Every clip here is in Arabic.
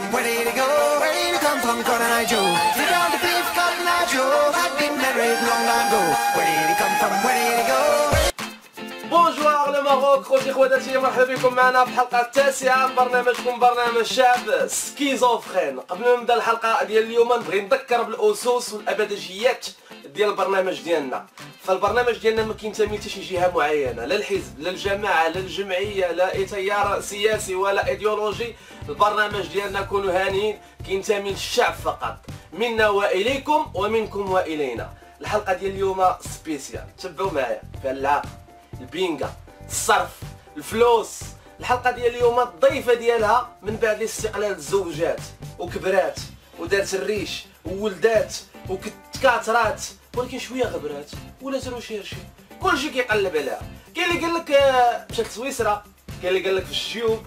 from? Did he go? Did he come from? Cotton Eye Joe. Sit down the beef, Cotton Eye Joe. Had been married long, long ago. Did he come from? Did he go? bonjour le Maroc خوتي خواتاتي مرحبا بكم معنا في الحلقة التاسعه من برنامجكم برنامج شاب سكيزوفرين قبل ما نبدا الحلقة ديال اليوم نبغي نذكر بالاسس والابجديات ديال البرنامج ديالنا. فالبرنامج ديالنا ما كينتمي حتى شي جهة معينة. لا الحزب لا الجماعة لا الجمعية لا اي تيار سياسي ولا إيديولوجي. البرنامج ديالنا كونوا هانيين كينتمي للشعب فقط. منا وإليكم ومنكم وإلينا. الحلقة ديال اليوم spéciale. تبعوا معايا. فيها البينغا الصرف الفلوس. الحلقة ديال اليوم الضيفة ديالها من بعد استقلال الزوجات وكبرات ودارت الريش وولدات وكتكاثرات ولكن شوية غبرات ولات recherchée كلشي كيقلب عليها كاين اللي قال لك آه، مشات لسويسرا كاين اللي قال لك في الجيوب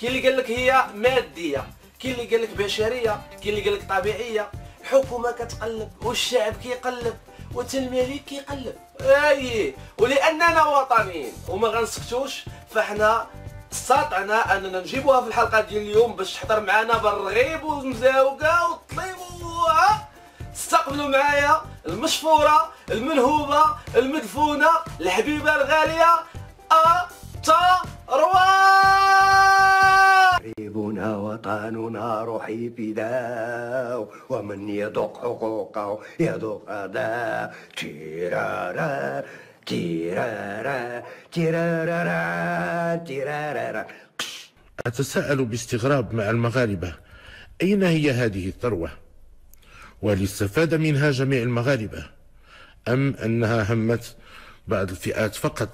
كاين اللي قال لك هي مادية كاين اللي قال لك بشرية كاين اللي قال لك طبيعية. الحكومة كتقلب والشعب كيقلب والملك كيقلب. أي ولاننا وطنيين وما غنسكتوش فإحنا استطعنا أننا نجيبوها في الحلقة ديال اليوم باش تحضر معنا بالرغيب والمزاوقة والطيب معايا المشفورة المنهوبه المدفونة الحبيبة الغالية أتروى حبيبنا وطننا روحي فداه ومن يذوق حقوقه يذوق أداء تيرارا تيرارا تيرارا تيرارا. أتساءل باستغراب مع المغاربة أين هي هذه الثروة؟ وهل استفاد منها جميع المغاربة؟ أم أنها همت بعض الفئات فقط؟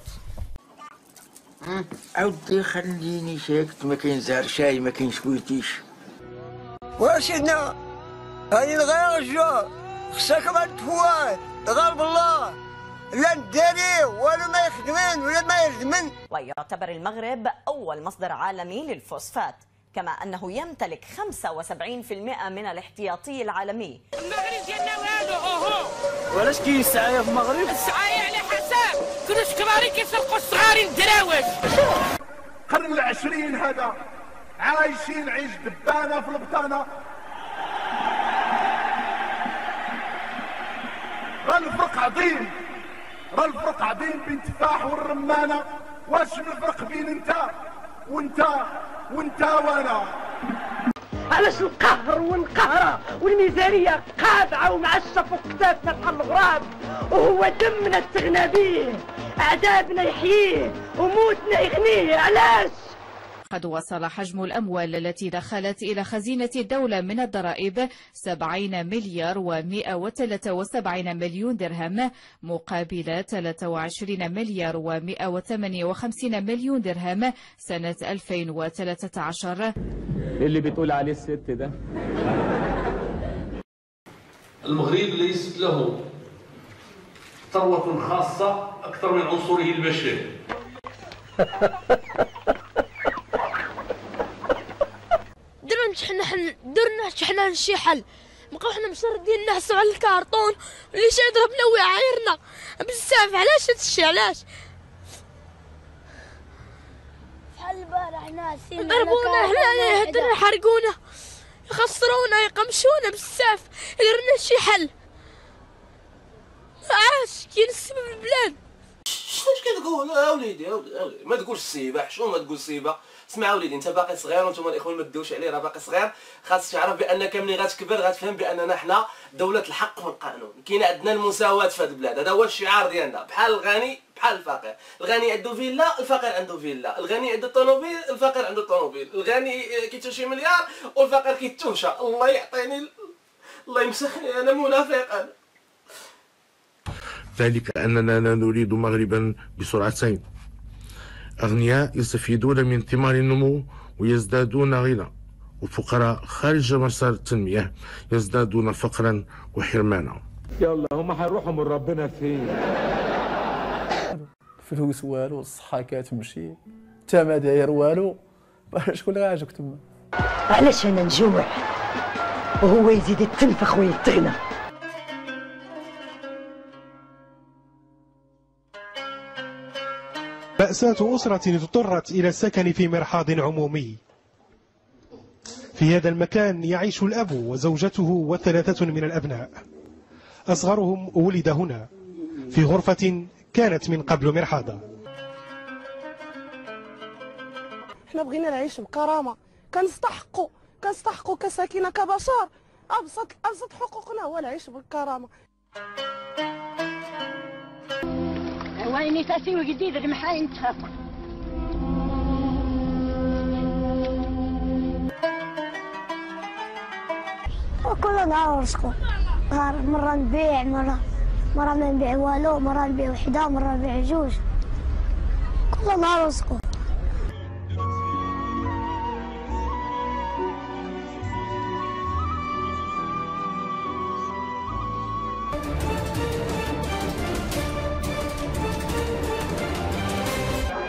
عودي خليني ساكت ما كاين زهر شاي ما كاين سكويتيش واشدنا هاني الغير خصك ما تفوت غرب الله لا نداري ولا ما يخدمن ولا ما يخدمن ويعتبر المغرب أول مصدر عالمي للفوسفات كما أنه يمتلك 75% من الاحتياطي العالمي. المغرب ديالنا والو أوهو! ولاش كاين السعايه في المغرب؟ السعاية على حساب! كلش كبارين كيسرقوا الصغارين الدراوش القرن العشرين هذا عايشين عيش دبانة في البطانة. راه الفرق عظيم. راه الفرق عظيم بين التفاح والرمانة. واش من الفرق بين انت وانت وانت وأنا. علاش القهر والقهرة والميزانية قادعة ومعشة فوق كتافنا بحال الغراب وهو دمنا استغنى بيه عذابنا يحييه وموتنا يغنيه علاش؟ قد وصل حجم الأموال التي دخلت إلى خزينة الدولة من الضرائب 70 مليار و173 مليون درهم مقابل 23 مليار و158 مليون درهم سنة 2013 اللي بتقول عليه الست ده. المغرب ليست له ثروة خاصة أكثر من عنصره البشري. درنا حنا حن درنا حنا شي حل. بقاو حنا مشردين نحسوا على الكارطون اللي شي يضربنا ويعايرنا بزاف علاش هادشي علاش؟ بحال البارح ناس ضربونا حنا هدرنا حرقونا يخسرونا يقمشونا بزاف. درنا شي حل. عاش كاين السبب البلاد. شنو كتقول؟ يا وليدي يا وليدي يا وليدي ما تقولش سيبه شنو ما تقول سيبه اسمع وليدي انت باقي صغير وأنتم الاخوان ما تدوش عليه راه باقي صغير. خاصك تعرف بأنك ملي غتكبر غتفهم بأننا حنا دولة الحق والقانون كاين عندنا المساواة في هذه البلاد. هذا هو الشعار ديالنا. بحال الغني بحال الفقير. الغني عنده فيلا الفقير عنده فيلا. الغني عنده طوموبيل الفقير عنده طوموبيل. الغني كيتو شي مليار والفقير كيتوشى الله يعطيني ال- الله يمسحني أنا منافق أنا ذلك أننا لا نريد مغربا بسرعتين. أغنياء يستفيدون من ثمار النمو ويزدادون غنى وفقراء خارج مسار التنمية يزدادون فقرا وحرمانا. يلا هما هيروحوا من ربنا فين فلوس والو الصحة كتمشي. تا ما داير والو شكون اللي غاجوك تما؟ علاش أنا نجوع؟ وهو يزيد يتنفخ ويتغنى. مأساة أسرة اضطرت إلى السكن في مرحاض عمومي. في هذا المكان يعيش الأب وزوجته وثلاثة من الأبناء. أصغرهم ولد هنا في غرفة كانت من قبل مرحاضة. إحنا بغينا نعيش بكرامة. كنستحقوا كنستحقوا كساكنة كبشر. أبسط أبسط حقوقنا هو العيش بالكرامه وين تأسيوي جديد المحاي نهار رزقه نهار مرة نبيع مرة مرة ما نبيع والو مرة نبيع وحدة مرة نبيع جوج. كل نهار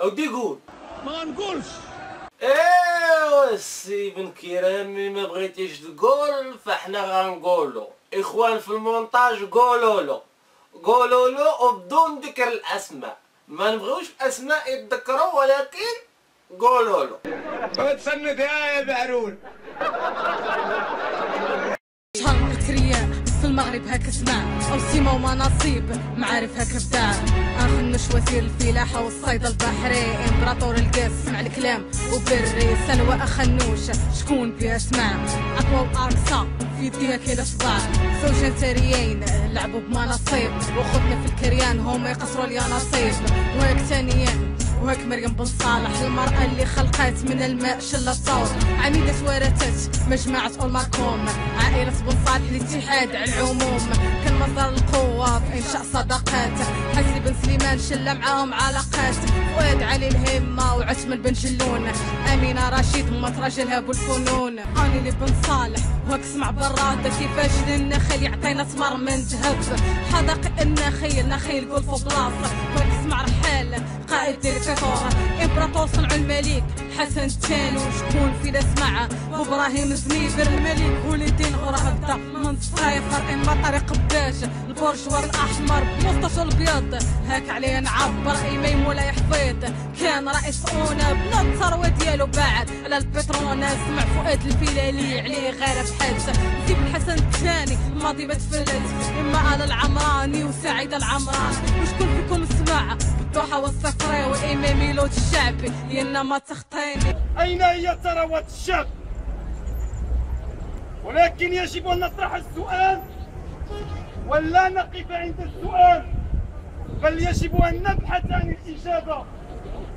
اودي قول ما نقولش. ايوا السي بن كرامي ما بغيتيش تقول فإحنا غنقولو. إخوان في المونتاج قولوا له قولوا له وبدون ذكر الأسماء. ما نبغيوش أسماء يتذكروا ولكن قولوا له تسند يا في المغرب هكا سمع أو سيما ومناصيب معارف هكا بتاع اخنش وزير الفلاحة والصيد البحري. إمبراطور القاس سمع الكلام. وبري سلوى اخنوش شكون بها سمع أقوى وارقصة في يديها كيلا صباع زوجين ثريين لعبوا بمناصيب وخذنا في الكريان هما يقصروا لي نصيب. وهيك ثانيين وهيك مريم بن صالح المرأة اللي خلقت من الماء شلة الطور. عميدة ورثت مجموعة أولماركوم عائلة بن صالح الاتحاد على العموم. مصدر القوة في إنشاء صداقات حسي بن سليمان شلة معاهم علاقات. فؤاد علي الهمة وعثمان بن جلون. أمينة رشيد متراجلها بالفنون أنا اللي بن صالح وهك سمع برادة. كيفاش النخيل يعطينا ثمر من ذهب حدائق النخيل نخيل قول في بلاصة. وهك سمع رحال قائد ديكتاتور إمبراطور صنع الملك. حسن الثاني وشكون في سمع وإبراهيم زنيبر الملك وليدين غرهبدة من صفايفر اما طريق باش البرجوار الاحمر بمسطش الابيض هاك عليه نعبر ايمي مولاي حفيظ كان رئيس اونا بنى الثروه ديالو بعد. على البترون سمع فؤاد الفيلالي عليه غير بحالته نسيب الحسن الثاني الماضي بتفلت إما على العمراني وسعيد العمراني وشكون فيكم سمع بالضحى والصفراء وإمام ميلود الشعبي. لأن ما أين هي ثروة الشعب؟ ولكن يجب أن نطرح السؤال ولا نقف عند السؤال بل يجب أن نبحث عن الإجابة.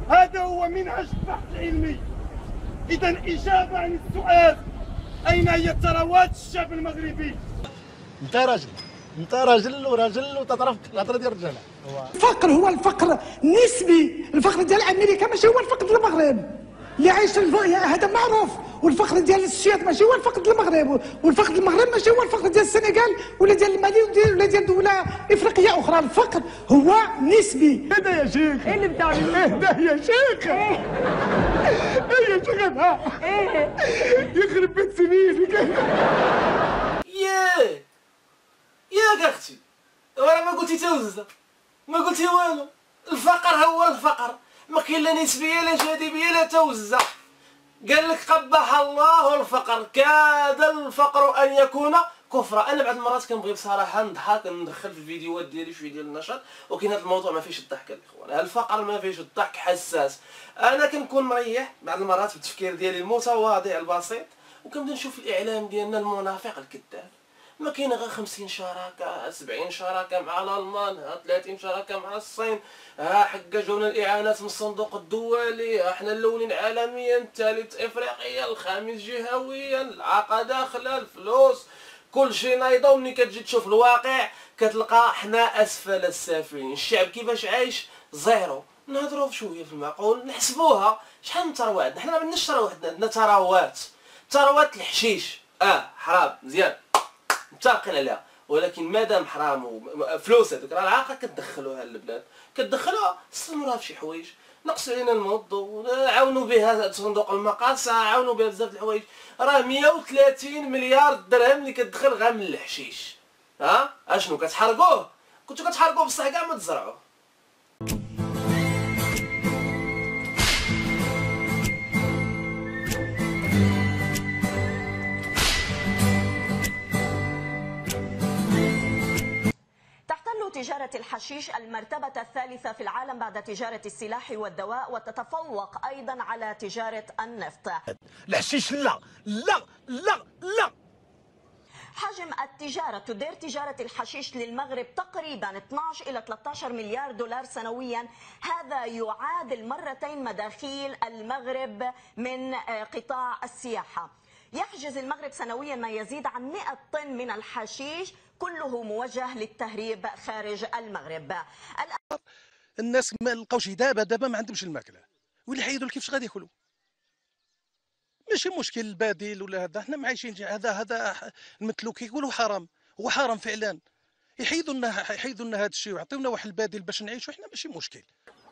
هذا هو منهج البحث العلمي إذا إجابة عن السؤال أين هي ثروات الشعب المغربي؟ انت راجل انت راجل وراجل وتعرف الهضره ديال الرجاله الفقر هو الفقر نسبي الفقر ديال أمريكا ماشي هو الفقر ديال المغرب. اللي عايش الف... هذا معروف. والفقر ديال السويد ماشي هو الفقر ديال المغرب. والفقر ديال المغرب ماشي هو الفقر ديال السنغال ولا ديال المالي ولا ديال دولة إفريقية أخرى. الفقر هو نسبي. اهدى يا شيخ. إيه اللي بتاع اهدى يا شيخ. إيه. يا شيخ إيه. يخرب بيت سنينك ياه ياك أختي. وأنا ما قلتي توزة ما قلتي والو. الفقر هو الفقر. ما كاين لا نسبيه لا جاذبيه لا توزة قال لك قبح الله الفقر. كاد الفقر أن يكون كفرا. أنا بعض المرات كنبغي بصراحة نضحك ندخل في الفيديوهات ديالي شوية ديال النشاط. ولكن هذا الموضوع ما فيش الضحك الاخوان الفقر ما فيش الضحك حساس. أنا كنكون مريح بعض المرات في التفكير ديالي المتواضع البسيط. وكنبدأ نشوف الإعلام ديالنا المنافق الكذاب. ما كاين غير 50 شراكه 70 شراكه مع الألمان ها 30 شراكه مع الصين. ها حقا جونا الإعانات من الصندوق الدولي. ها حنا الأولين عالميا الثالث افريقيا الخامس جهويا العاقه داخله الفلوس. كل شيء نايضة وملي كتجي تشوف الواقع كتلقى حنا أسفل السافلين. الشعب كيفاش عايش؟ زيرو. نهضروا شوية في المعقول نحسبوها. شحال من عندنا حنا ما عندناش ثروه عندنا ثروات ثروات الحشيش. آه حرام. مزيان. متفقين عليها. ولكن مادام حرام وفلوس هذوك راه العاقة كتدخلوها للبلاد. كتدخلوها استثمروها في شي حوايج. نقصوا علينا الموظف عاونوا بها صندوق المقاصة عاونوا بها بزاف الحوايج. راه 130 مليار درهم اللي كتدخل غير من الحشيش. ها؟ أشنو؟ كتحرقوه؟ كنتو كتحرقوه بصح كاع ما تزرعوه. تجارة الحشيش المرتبة الثالثة في العالم بعد تجارة السلاح والدواء وتتفوق أيضا على تجارة النفط. الحشيش لا لا لا لا. حجم التجارة تدير تجارة الحشيش للمغرب تقريبا 12 إلى 13 مليار دولار سنويا. هذا يعادل مرتين مداخيل المغرب من آه، قطاع السياحة. يحجز المغرب سنويا ما يزيد عن 100 طن من الحشيش كله موجه للتهريب خارج المغرب. الناس ما لقاوش دابا دابا ما عندهمش الماكلة. واللي حيدوا كيفاش غادي ياكلوا؟ ماشي مشكل البديل ولا هذا. حنا معايشين هذا هذا نمثلوا كيقولوا حرام. هو حرام فعلا. يحيدوا لنا يحيدوا لنا هذا الشيء ويعطيونا واحد البديل باش نعيشوا. حنا ماشي مشكل.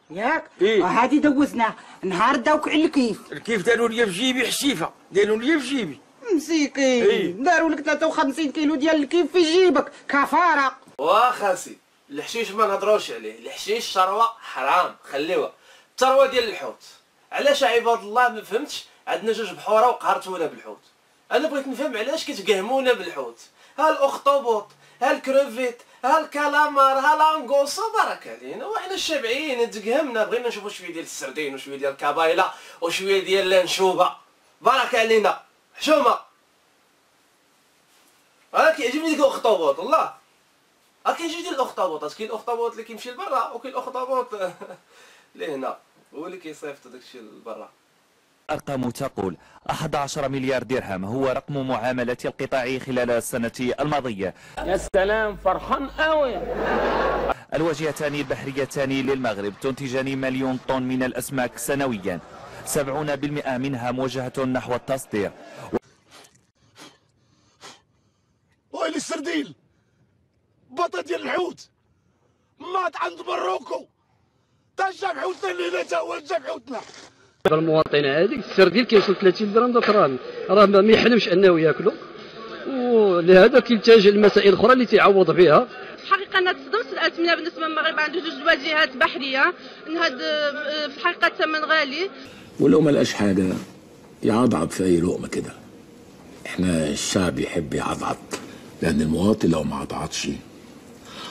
ياك إيه. وهادي دوزنا. نهار داوك على الكيف. الكيف داروا لي في جيبي حشيفة. داروا لي في جيبي. مسيكين إيه. داروا لك 53 كيلو ديال الكيف في جيبك. كفارة. واخاسي الحشيش ما نهضروش عليه. الحشيش ثروة حرام. خليوها. الثروة ديال الحوت. علاش عباد الله ما فهمتش؟ عندنا جوج بحورة وقهرتونا بالحوت. أنا بغيت نفهم علاش كتقهمونا بالحوت. ها الاخطبوط ها الكروفيت ها الكالامار ها لانغوسا بارك علينا. وحنا شابعين تقهمنا بغينا نشوفوا شوية ديال السردين وشوية ديال الكبايله وشوية ديال الأنشوبة. بارك علينا. حشومه أنا كيعجبني ديك الأخطبوط والله. ها كاين جوج ديال الاخطبوطات كاين الأخطبوط اللي كيمشي لبرا وكاين الأخطبوط اللي هنا هو اللي كيصيفط داكشي لبرا. الأرقام تقول 11 مليار درهم هو رقم معاملة القطاع خلال السنة الماضية. يا سلام فرحان قوي الواجهتان البحريتان للمغرب تنتجان مليون طن من الأسماك سنويا. 70% منها موجهة نحو التصدير. ويلي السرديل؟ بطا ديال الحوت. مات عند مروكو. تا جاب حوتنا اللي هنا تا هو جاب حوتنا. المواطن هذيك السرديل كيوصل 30 درهم دراهم راه ما ما يحلمش أنه ياكلو. ولهذا كيلتجئ لمسائل أخرى اللي تيعوض بها. الحقيقة أنا تصدمت سالت منها بالنسبة للمغرب عنده جوج واجهات بحرية. إن هذا في الحقيقة الثمن غالي. ولو ما لقاش حاجة يعضعض في أي لقمة كده. إحنا الشعب يحب يعضعض لأن المواطن لو ما عضعضش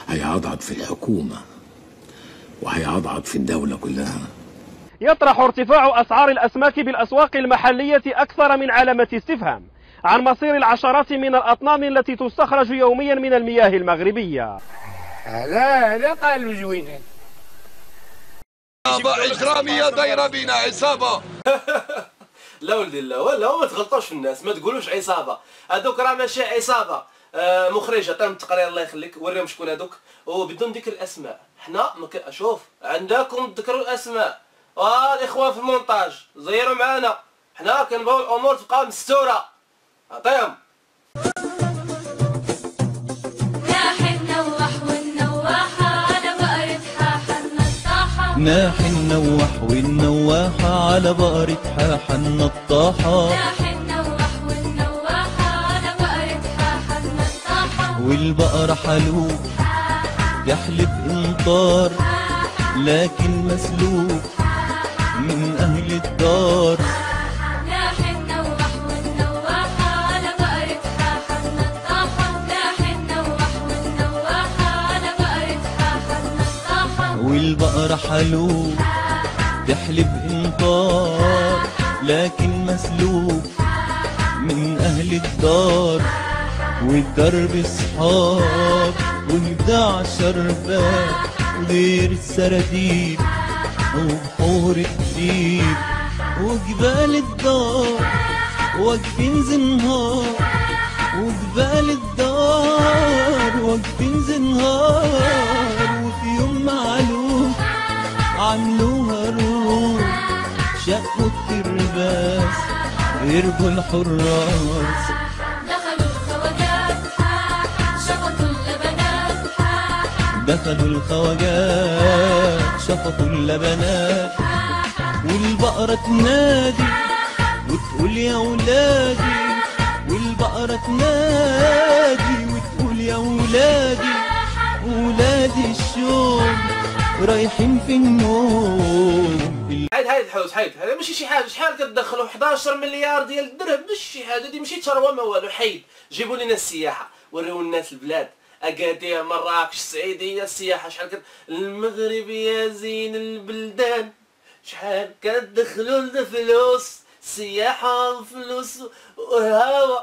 هيعضعض في الحكومة وهيعضعض في الدولة كلها. يطرح ارتفاع أسعار الأسماك بالأسواق المحلية أكثر من علامة استفهام عن مصير العشرات من الأطنان التي تستخرج يوميا من المياه المغربية. لا لا قالوا زوينة عصابة إجرامية دايرة بينا عصابة. لا ولدي لا ولا ما تغلطوش في الناس ما تقولوش عصابة. هذوك راه ماشي عصابة. آه مخرج عطيهم التقرير الله يخليك وريهم شكون هذوك. وبدون ذكر الأسماء حنا مك... شوف عندكم تذكروا الأسماء. آه الإخوان في المونتاج زيروا معانا حنا كنبغيو الأمور تبقى مستورة. عطيهم ناح النوح والنواحة على بقرة حاحة النطاحة ناح النوح والنواحة على بقرة حاحة النطاحة والبقرة حلوب يحلب انطار لكن مسلوب من أهل الدار. حلوب تحلب انطار لكن مسلوب من أهل الدار والدرب صحاب وجدع شربات غير السراديب وبحور الديب وجبال الدار واقفين زنهار وجبال الدار واقفين زنهار الترباس يربوا الحراس. دخلوا الخواجات شفطوا اللبنات دخلوا الخواجات شفطوا اللبنات والبقرة تنادي وتقول يا ولادي. والبقرة تنادي وتقول يا ولادي. ولادي الشوم رايحين في النوم. حيد حيد حوت حيد هذا ماشي شي حاجة شحال كتدخلوا 11 مليار ديال الدرهم ماشي شي حاجة دي ماشي ثروه ما والو حيد. جيبوا لنا السياحة وريو الناس البلاد. اكادير مراكش السعيدية السياحة شحال كت المغرب يا زين البلدان. شحال كتدخلوا لنا فلوس سياحه فلوس وهوا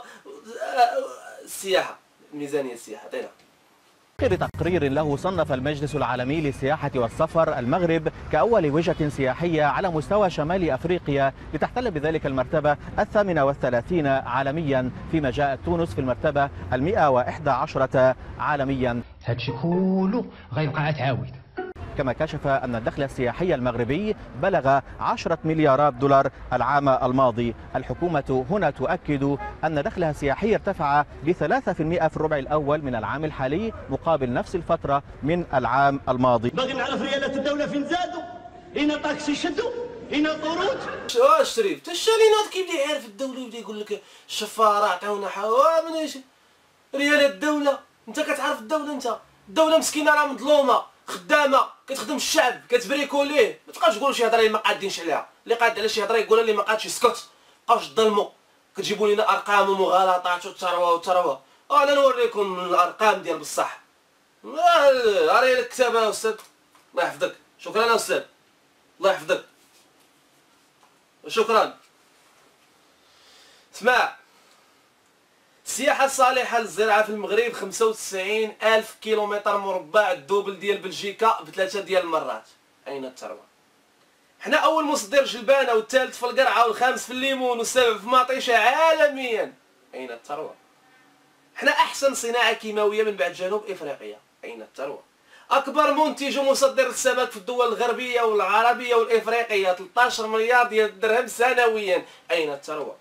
السياحه ميزانية السياحة عطينا آخر تقرير له صنف المجلس العالمي للسياحة والسفر المغرب كأول وجهة سياحية على مستوى شمال أفريقيا لتحتل بذلك المرتبة الثامنة والثلاثين عالميا فيما جاءت تونس في المرتبة المئة وإحدى عشرة عالميا. هادشي كله غيبقى تعاود كما كشف أن الدخل السياحي المغربي بلغ 10 مليارات دولار العام الماضي. الحكومة هنا تؤكد أن دخلها السياحي ارتفع بثلاثة في المئة في الربع الأول من العام الحالي مقابل نفس الفترة من العام الماضي. باغي نعرف ريالات الدولة فين زادوا؟ هنا طاكسي شدوا؟ هنا طرود؟ واش شريف تا الشالينات كيبدا يعرف الدولة ويبدأ يقول لك الشفاره عطاونا حوا من إيش؟ ريال الدولة. أنت كتعرف الدولة أنت؟ الدولة مسكينة راه مظلومة. خدامه كتخدم الشعب كتبريكوليه ما تبقاش تقول شي هضرة اللي ما قادينش عليها اللي قاد على شي هضرة يقولها اللي ما قادش يسكت. بقاوش تظلموا كتجيبوا لنا أرقام ومغالطات وثروه وثروه أنا نوريكم الأرقام ديال بصح. اري لك الكتاب يا أستاذ. الله يحفظك. شكرا يا أستاذ. الله يحفظك. شكرا. اسمع. السياحة الصالحة للزراعة في المغرب 95 ألف كيلومتر مربع الدوبل ديال بلجيكا بثلاثة ديال المرات. أين الثروة؟ حنا أول مصدر جلبانة والثالث في القرعة والخامس في الليمون والسابع في مطيشة عالميا. أين الثروة؟ حنا أحسن صناعة كيماوية من بعد جنوب إفريقيا. أين الثروة؟ أكبر منتج ومصدر للسمك في الدول الغربية والعربية والإفريقية 13 مليار ديال الدرهم سنويا. أين الثروة؟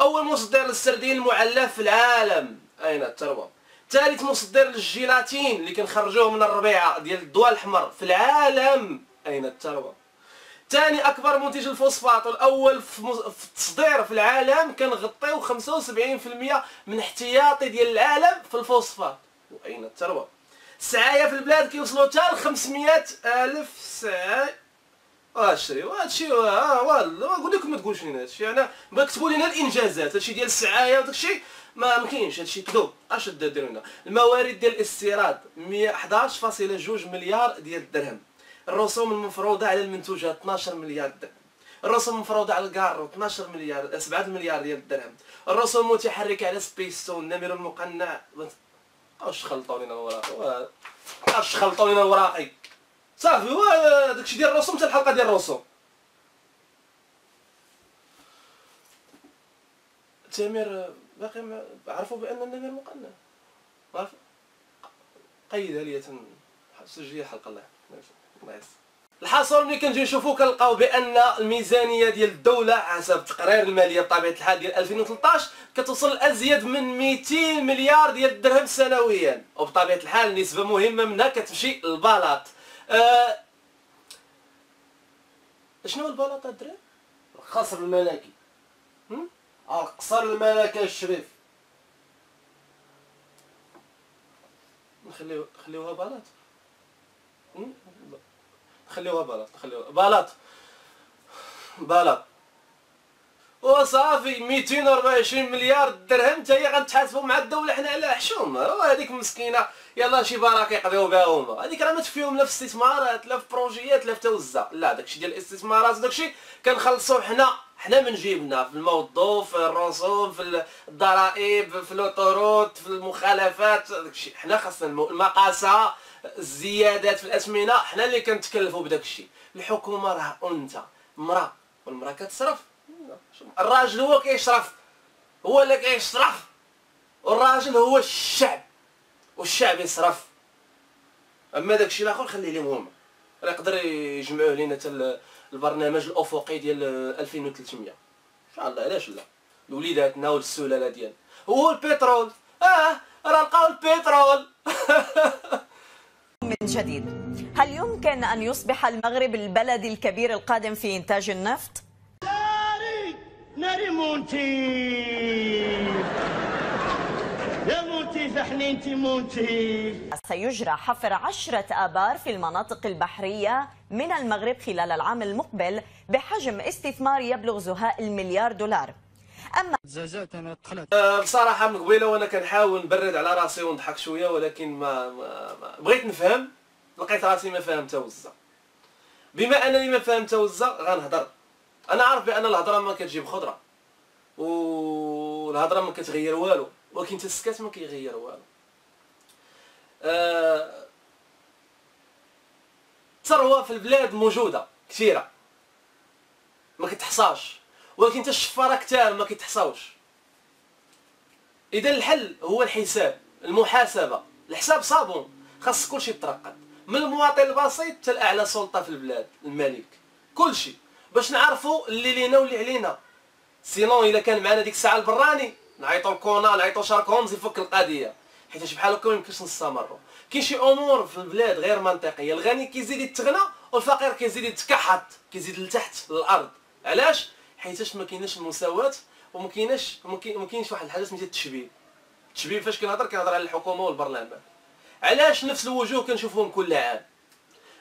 أول مصدر للسردين المعلف في العالم. أين الثروة ثالث مصدر للجيلاتين اللي كنخرجوه من الربيعة ديال الضوء الأحمر في العالم. أين الثروة ثاني أكبر منتج الفوسفات والأول في, التصدير في العالم كنغطيو 75% من احتياطي ديال العالم في الفوسفات. وأين الثروة السعاية في البلاد كيوصلوا حتى ل 500 ألف سعاية. اشري وهادشي نقول لكم ما تقولش لنا هادشي أنا بكتبوا لنا الانجازات هادشي ديال السعايه وداك الشيء ما مكاينش هادشي كذوب اش ديروا لنا الموارد ديال الاستيراد 11.2 مليار ديال الدرهم الرسوم المفروضة على المنتوجات 12 مليار درهم الرسوم المفروضة على الكارو 12 مليار 7 مليار ديال الدرهم الرسوم المتحركه على سبيسو النمر المقنع. أش خلطوا لنا الوراقي أش خلطوا لنا الوراقي صافي هو داكشي ديال الرسوم حتى الحلقة ديال الرسوم. تامر باقي ما عرفوا بأن النمر مقنع. عارف قيدها لي سجلي الحلقة الله الله الحاصل ملي كنجي نشوفو كنلقاو بأن الميزانية ديال الدولة حسب التقرير المالية بطبيعة الحال ديال 2013 كتوصل لازيد من 200 مليار ديال الدرهم سنويا. وبطبيعة الحال نسبة مهمة منها كتمشي للبلاط. آه شنو البلاط الدراري؟ القصر الملكي. القصر الملكي الشريف. نخليو نخليوها بلاط. خليوها بلاط خليوها بلاط. بلاط. وصافي 224 مليار درهم حتى هي غنتحاسبوا مع الدولة حنا على حشومه وهذيك مسكينة. يلا شي براك يقضيو بها هما. هذيك راه ما تفيهم لا في استثمارات لا في بروجيات لا في توزع لا داكشي ديال الاستثمارات داكشي كنخلصوا حنا. حنا من جيبنا في الموظف في الرسوم في الضرائب في الاوتوروت في المخالفات داكشي. حنا خاصنا المقاسة الزيادات في الاثمنه حنا اللي كنتكلفوا بداكشي. الحكومة راه انثى مراه والمرأة كتصرف. الراجل هو كيشرف هو اللي كيشرف. والراجل هو الشعب. والشعب يصرف أما داكشي الآخر خليه لهم هما. راه يقدر يجمعوه لينا حتى البرنامج الأفقي ديال 2300 إن شاء الله علاش لا؟ لوليداتنا وللسلاله ديالنا هو البترول. آه راه لقاو البترول. من جديد. هل يمكن أن يصبح المغرب البلد الكبير القادم في إنتاج النفط؟ ناري مونتي سيجرى حفر عشرة آبار في المناطق البحرية من المغرب خلال العام المقبل بحجم استثمار يبلغ زهاء المليار دولار. أما آه، بصراحة من قبيله وأنا كنحاول نبرد على راسي ونضحك شوية ولكن ما, ما, ما بغيت نفهم لقيت راسي ما فاهم توزع بما أنني ما فاهم توزع غنهضر. أنا عارف بأن الهضرة ما كتجيب خضرة والهضرة ما كتغير والو. ولكن حتى السكات ما كيغير والو. آه، الثروه في البلاد موجودة كثيرة. ما كتحصاش. ولكن حتى الشفارة كتار ما كيتحصاوش. إذا الحل هو الحساب المحاسبة. الحساب صابون. خاص كلشي يترقد. من المواطن البسيط حتى الأعلى سلطة في البلاد الملك. كلشي. باش نعرفوا اللي لينا واللي علينا. سينون إلا كان معنا ديك الساعة البراني نعيطوا لكونا نعيطوا هومز يفك القضية. حيت بحال هكا ما يمكنش نستمروا كاين شي أمور في البلاد غير منطقية. الغني كيزيد يتغنى والفقير كيزيد يتكحط كيزيد لتحت للارض علاش؟ حيتاش ما كايناش المساواة وما كايناش ما كاينش واحد الحاجة سميتها التشبيب التشبيب فاش كنهضر كنهضر على الحكومة والبرلمان. علاش نفس الوجوه كنشوفهم كل عام؟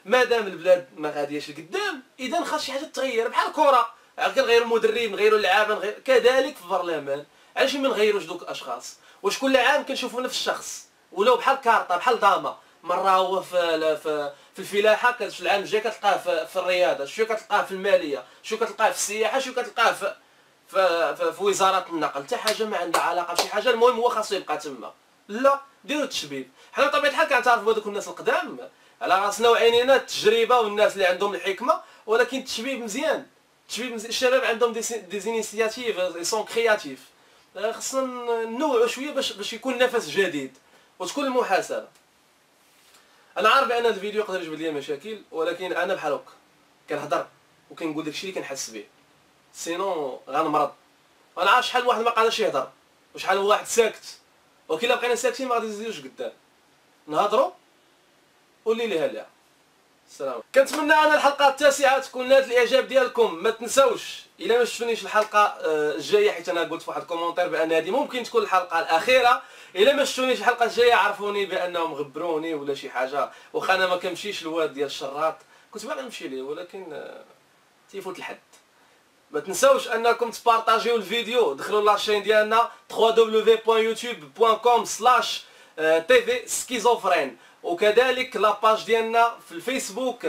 مادام البلاد ما غادياش لقدام اذا خاص شي حاجة تغير. بحال الكرة. كنغيروا المدرب نغيروا اللعابه كذلك في البرلمان. علاش ما نغيروش دوك الاشخاص واش كل عام كنشوفوا نفس الشخص. ولو بحال كارطة بحال داما. مرة هو في في, الفلاحة كتش العام الجاي كتلقاه في, في الرياضة. شو كتلقاه في المالية؟ شو كتلقاه في السياحة؟ شو كتلقاه في في, في, في وزارة النقل؟ حتى حاجة ما عندها علاقة بشي حاجة. المهم هو خاصو يبقى تما. لا ديروا التشبيب حنا بطبيعة الحال كنعترفوا بهذوك الناس القدام. على راسنا وعينينا التجربة والناس اللي عندهم الحكمة. ولكن التشبيب مزيان. التشبيب مزيان. الشباب عندهم des des initiatives sont créatifs خصنا نوعوا شوية باش باش يكون نفس جديد. وتكون المحاسبة. أنا عارف بأن هذا الفيديو يقدر يجبد لي مشاكل ولكن أنا بحال هكا كنهضر وكنقول داكشي اللي كنحس به. sinon غنمرض أنا عارف شحال واحد ما قادرش يهضر وشحال واحد ساكت. ولكن الا بقينا ساكتين ما غادي نزيدوش قدام. نهضروا قولي ليها لا السلام. كنتمنى أن الحلقة التاسعة تكون نالت الإعجاب ديالكم. ما تنساوش إلا ما شفتونيش الحلقة آه، الجاية حيت أنا قلت في واحد ال commentaire بأن هذه ممكن تكون الحلقة الأخيرة. إلا ما شفتونيش الحلقة الجاية عرفوني بأنهم غبروني ولا شي حاجة. وأخا أنا ما كنمشيش لواد ديال الشراط كنت باغي نمشي ليه ولكن آه، تيفوت الحد. ما تنساوش أنكم تبارطاجيو الفيديو. دخلوا la chaîne ديالنا www.youtube.com/tv وكذلك la page ديالنا في الفيسبوك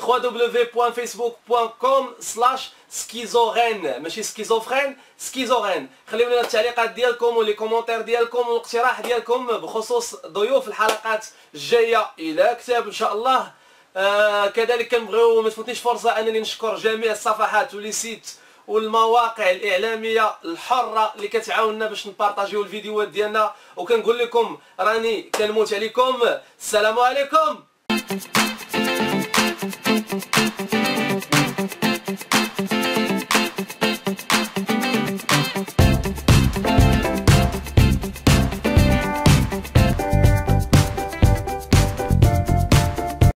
www.facebook.com/schizorène ماشي سكيزوفرين سكيزورين خليو لنا التعليقات ديالكم و les commentaires ديالكم والاقتراح ديالكم بخصوص ضيوف الحلقات الجايه إلى كتاب ان شاء الله آه كذلك كنبغيو ما تفوتنيش فرصه انني نشكر جميع الصفحات و les sites والمواقع الإعلامية الحرة اللي كتعاوننا باش نبارطاجيو الفيديوهات ديالنا. وكنقول لكم راني كنموت عليكم. السلام عليكم.